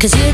cause you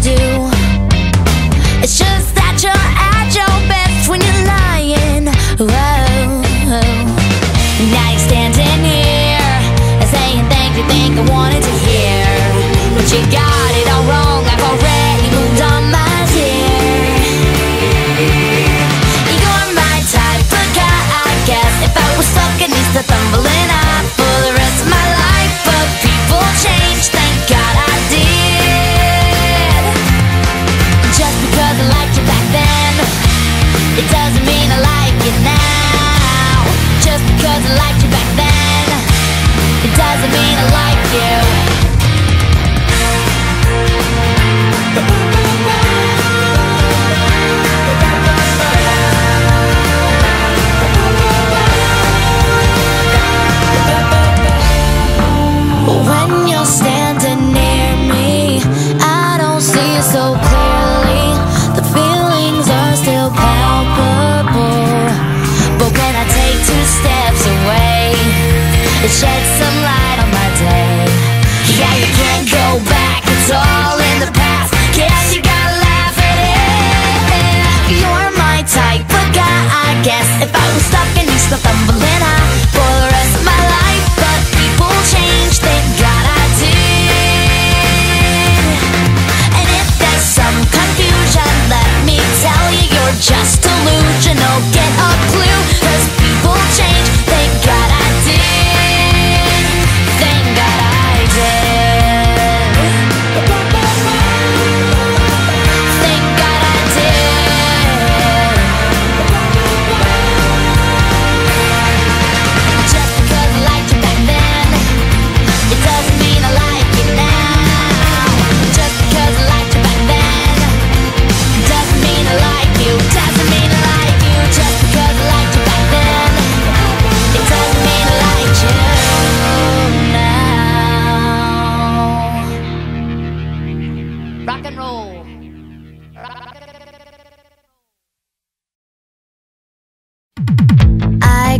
checks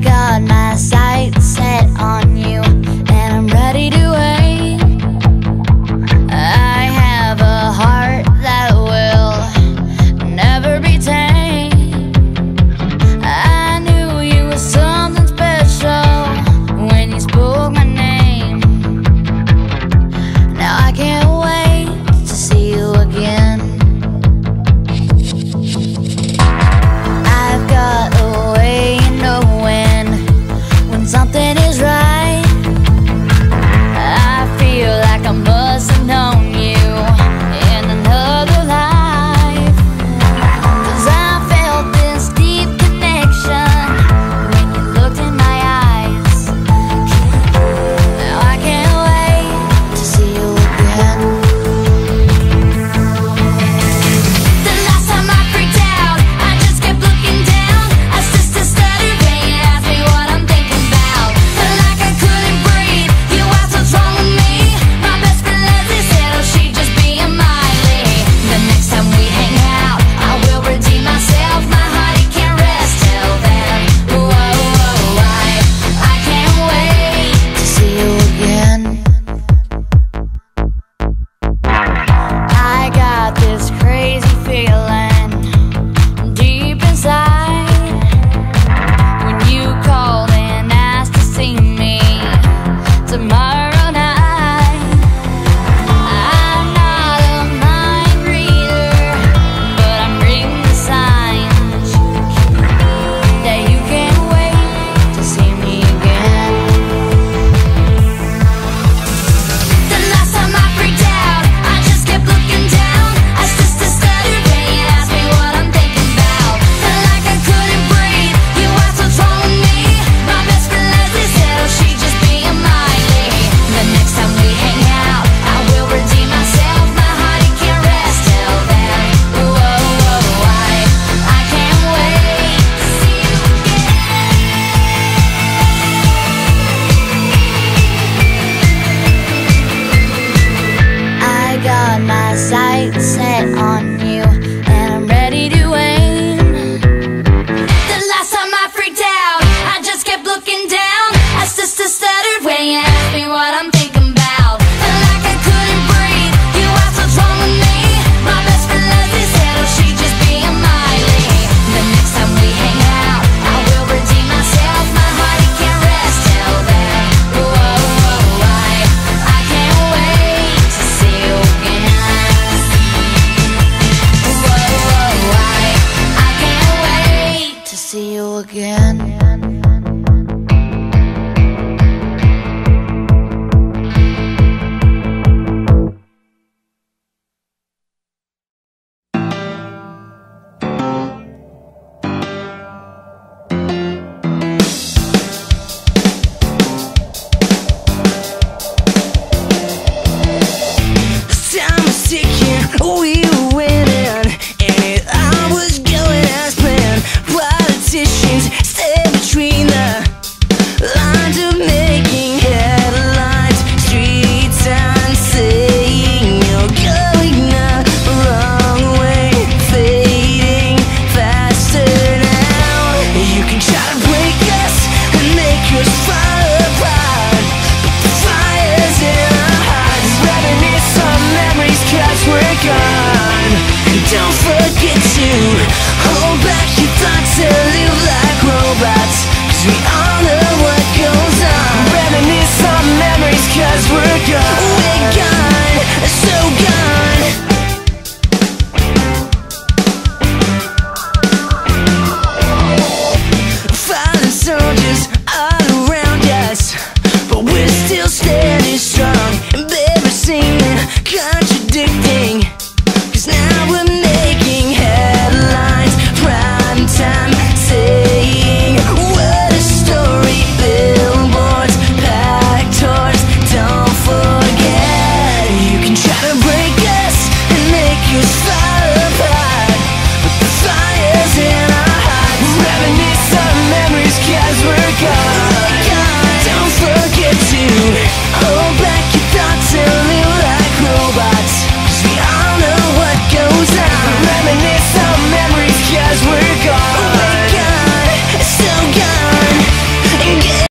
God. again.